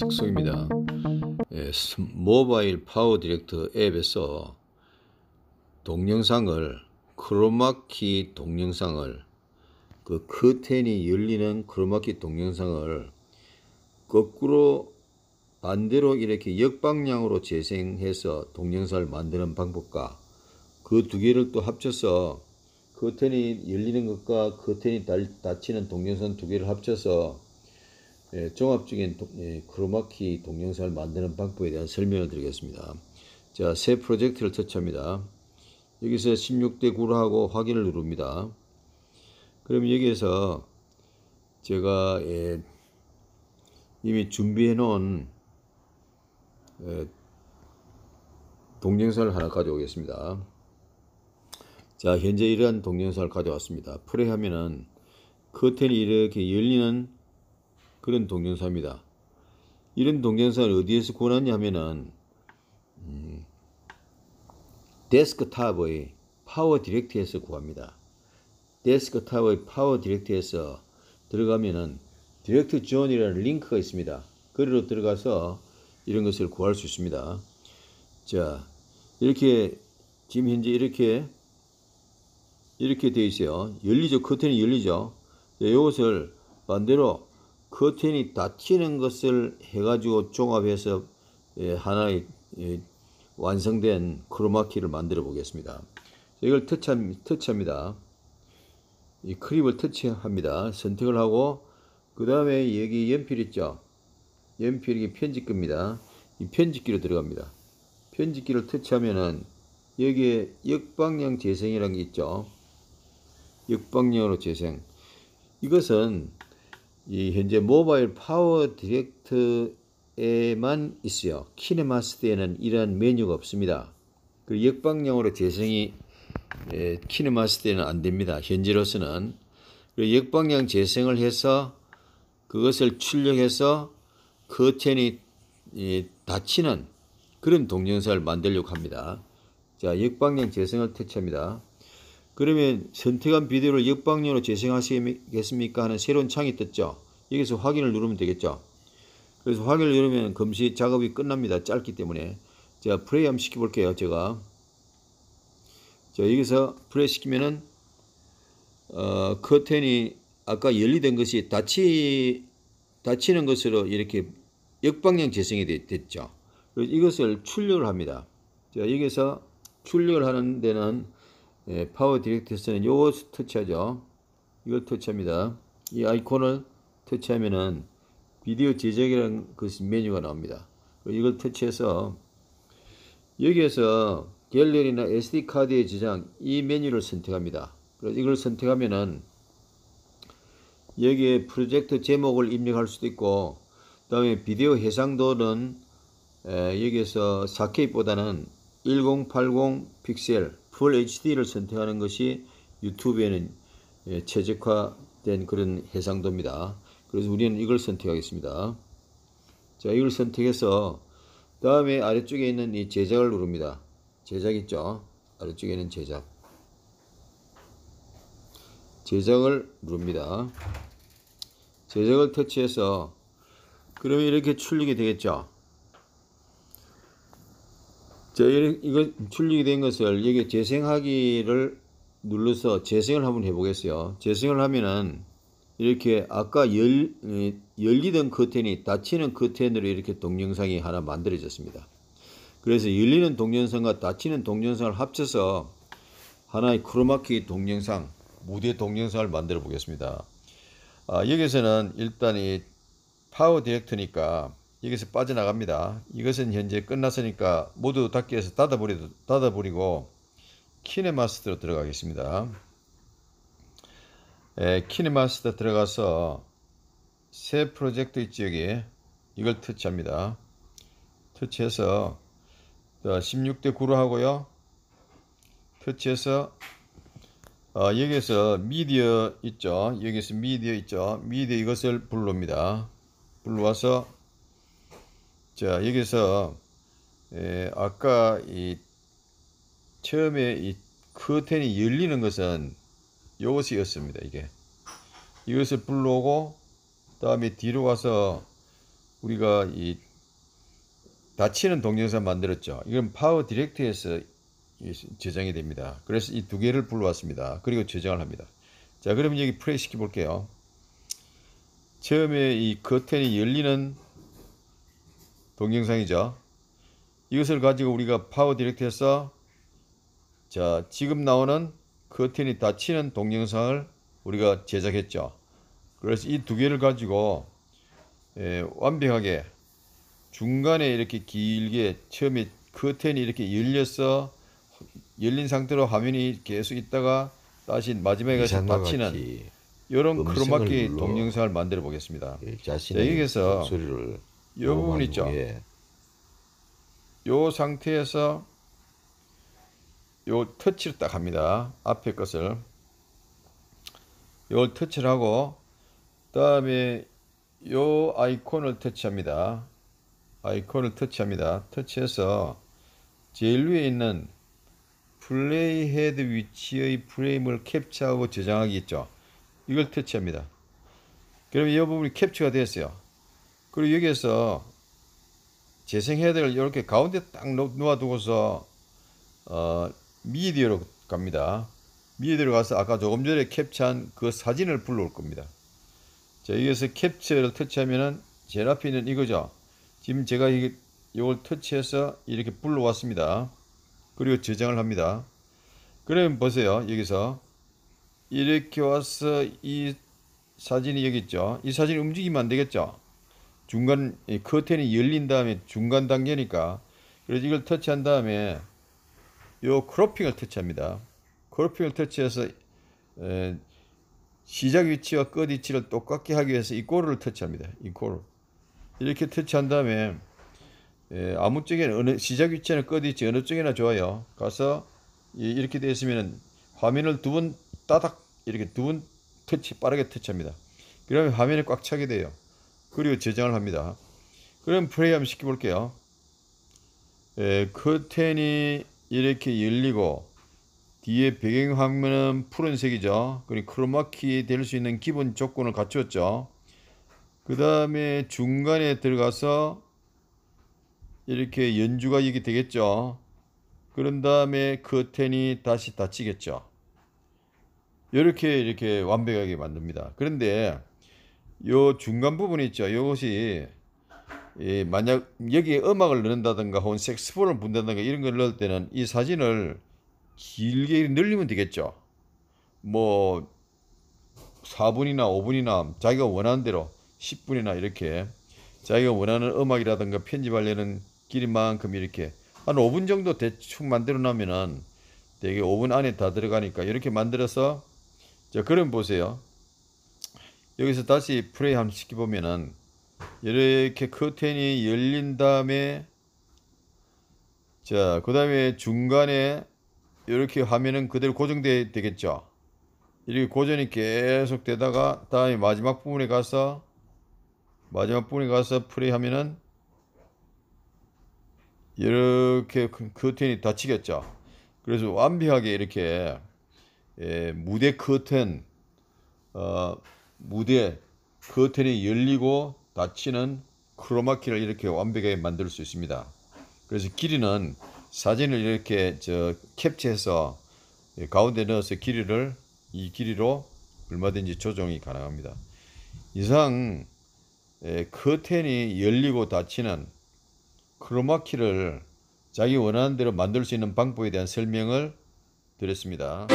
숙성입니다. 예, 모바일 PowerDirector 앱에서 동영상을 크로마키 동영상을 그 커튼이 열리는 크로마키 동영상을 거꾸로 반대로 이렇게 역방향으로 재생해서 동영상을 만드는 방법과 그 두 개를 또 합쳐서 커튼이 열리는 것과 커튼이 닫히는 동영상 두 개를 합쳐서 예, 종합적인 도, 예, 크로마키 동영상을 만드는 방법에 대한 설명을 드리겠습니다. 자, 새 프로젝트를 터치합니다. 여기서 16대 9로 하고 확인을 누릅니다. 그럼 여기에서 제가 예, 이미 준비해 놓은 예, 동영상을 하나 가져오겠습니다. 자, 현재 이러한 동영상을 가져왔습니다. 플레이하면은 커튼이 이렇게 열리는 그런 동영상입니다. 이런 동영상을 어디에서 구하냐 하면은 음, 데스크탑의 PowerDirector에서 구합니다. 데스크탑의 PowerDirector에서 들어가면은 DirectorZone이라는 링크가 있습니다. 거기로 들어가서 이런 것을 구할 수 있습니다. 자, 이렇게 지금 현재 이렇게 이렇게 되어 있어요. 열리죠. 커튼이 열리죠. 이것을 반대로 커튼이 닫히는 것을 해가지고 종합해서 예, 하나의 예, 완성된 크로마키를 만들어 보겠습니다. 이걸 터치합니다. 이 크립을 터치합니다. 선택을 하고 그 다음에 여기 연필 있죠. 연필이 편집기입니다. 이 편집기로 들어갑니다. 편집기를 터치하면은 여기에 역방향 재생이라는 게 있죠. 역방향으로 재생. 이것은 이 현재 모바일 파워 디렉트에만 있어요. 키네마스터에는 이러한 메뉴가 없습니다. 그 역방향으로 재생이 예, 키네마스터에는 안 됩니다. 현재로서는 그 역방향 재생을 해서 그것을 출력해서 커튼이 예, 닫히는 그런 동영상을 만들려고 합니다. 자, 역방향 재생을 터치합니다. 그러면 선택한 비디오를 역방향으로 재생하시겠습니까? 하는 새로운 창이 떴죠. 여기서 확인을 누르면 되겠죠. 그래서 확인을 누르면 금시 작업이 끝납니다. 짧기 때문에. 자, 플레이 한번 시켜볼게요. 제가. 자, 여기서 플레이 시키면은, 어, 커튼이 아까 열리던 것이 닫히, 닫히는 것으로 이렇게 역방향 재생이 됐죠. 이것을 출력을 합니다. 자, 여기서 출력을 하는 데는 예, PowerDirector에서는 요거 터치하죠. 이걸 터치합니다. 이 아이콘을 터치하면은 비디오 제작이라는 그 메뉴가 나옵니다. 이걸 터치해서 여기에서 갤러리나 SD 카드의 저장 이 메뉴를 선택합니다. 그래서 이걸 선택하면은 여기에 프로젝트 제목을 입력할 수도 있고 그 다음에 비디오 해상도는 여기에서 4K보다는 1080 픽셀 full HD를 선택하는 것이 유튜브에는 예, 최적화된 그런 해상도입니다. 그래서 우리는 이걸 선택하겠습니다. 자, 이걸 선택해서 다음에 아래쪽에 있는 이 제작을 누릅니다. 제작 있죠? 아래쪽에 있는 제작. 제작을 누릅니다. 제작을 터치해서 그러면 이렇게 출력이 되겠죠? 자, 이거 출력이 된 것을 여기 재생하기를 눌러서 재생을 한번 해보겠어요. 재생을 하면은 이렇게 아까 열, 열리던 커튼이 닫히는 커튼으로 이렇게 동영상이 하나 만들어졌습니다. 그래서 열리는 동영상과 닫히는 동영상을 합쳐서 하나의 크로마키 동영상, 무대 동영상을 만들어 보겠습니다. 아, 여기서는 일단 이 파워 디렉터니까 여기서 빠져나갑니다. 이것은 현재 끝났으니까 모두 닫기 위해서 닫아버리, 닫아버리고 키네마스터로 들어가겠습니다. 에, 키네마스터 들어가서 새 프로젝트 있지 여기 이걸 터치합니다. 터치해서 16대 9로 하고요. 터치해서 어, 여기서 미디어 있죠. 여기서 미디어 있죠. 미디어 이것을 불러옵니다. 불러와서 자, 여기서 에, 아까 이 처음에 이 커튼이 열리는 것은 이것이었습니다. 이게 이것을 불러오고 다음에 뒤로 가서 우리가 이 닫히는 동영상 만들었죠. 이건 파워 디렉트에서 이 저장이 됩니다. 그래서 이 두 개를 불러왔습니다. 그리고 저장을 합니다. 자, 그러면 여기 플레이 시켜 볼게요. 처음에 이 커튼이 열리는 동영상이죠. 이것을 가지고 우리가 PowerDirector에서 자, 지금 나오는 커튼이 닫히는 동영상을 우리가 제작했죠. 그래서 이 두 개를 가지고 에, 완벽하게 중간에 이렇게 길게 처음에 커튼이 이렇게 열려서 열린 상태로 화면이 계속 있다가 다시 마지막에 가서 이상과 닫히는 이런 크로마키 동영상을 만들어 보겠습니다. 예, 자, 여기에서 이 부분 있죠. 후에 요 상태에서 요 터치를 딱 합니다. 앞에 것을 요 터치를 하고 다음에 요 아이콘을 터치합니다. 아이콘을 터치합니다. 터치해서 제일 위에 있는 playhead 위치의 프레임을 캡처하고 저장하기 있죠. 이걸 터치합니다. 그러면 이 부분이 캡처가 됐어요. 그리고 여기에서 재생 헤드를 이렇게 가운데 딱 놓- 놓아두고서 어, 미디어로 갑니다. 미디어로 가서 아까 조금 전에 캡처한 그 사진을 불러올 겁니다. 자, 여기서 캡처를 터치하면은 제일 앞에 있는 이거죠. 지금 제가 이게 이걸 터치해서 이렇게 불러왔습니다. 그리고 저장을 합니다. 그러면 보세요. 여기서 이렇게 와서 이 사진이 여기 있죠. 이 사진이 움직이면 안 되겠죠. 중간 이 커튼이 열린 다음에 중간 단계니까 그래서 이걸 터치한 다음에 요 크로핑을 터치합니다. 크로핑을 터치해서 에, 시작 위치와 끝 위치를 똑같게 하기 위해서 이 고르를 터치합니다. 이 고르 이렇게 터치한 다음에 에, 아무 쪽에는 어느 시작 위치나 끝 위치 어느 쪽이나 좋아요. 가서 이- 이렇게 되어 있으면 화면을 두 번 따닥 이렇게 두 번 터치 빠르게 터치합니다. 그러면 화면이 꽉 차게 돼요. 그리고 저장을 합니다. 그럼 플레이 한번 시켜볼게요. 에, 커튼이 이렇게 열리고 뒤에 배경화면은 푸른색이죠. 그리고 크로마키 될 수 있는 기본 조건을 갖추었죠. 그 다음에 중간에 들어가서 이렇게 연주가 이게 되겠죠. 그런 다음에 커튼이 다시 닫히겠죠. 이렇게 이렇게 완벽하게 만듭니다. 그런데 요 중간 부분 있죠. 이것이 예, 만약 여기에 음악을 넣는다든가 혹은 색스폰을 분다든가 이런 걸 넣을 때는 이 사진을 길게 늘리면 되겠죠. 뭐 4분이나 5분이나 자기가 원하는 대로 10분이나 이렇게 자기가 원하는 음악이라든가 편집하려는 길이만큼 이렇게 한 5분 정도 대충 만들어 놓으면은 되게 5분 안에 다 들어가니까 이렇게 만들어서 자 그럼 보세요. 여기서 다시 플레이 한번 시켜보면은 이렇게 커튼이 열린 다음에 자, 그 다음에 중간에 이렇게 화면은 그대로 고정돼 되겠죠. 이렇게 고정이 계속 되다가 다음에 마지막 부분에 가서 마지막 부분에 가서 플레이 하면은 이렇게 그 커튼이 닫히겠죠. 그래서 완벽하게 이렇게 예, 무대 커튼 어, 무대 커튼이 열리고 닫히는 크로마키를 이렇게 완벽하게 만들 수 있습니다. 그래서 길이는 사진을 이렇게 저 캡처해서 예, 가운데 넣어서 길이를 이 길이로 얼마든지 조정이 가능합니다. 이상 예, 커튼이 열리고 닫히는 크로마키를 자기 원하는 대로 만들 수 있는 방법에 대한 설명을 드렸습니다.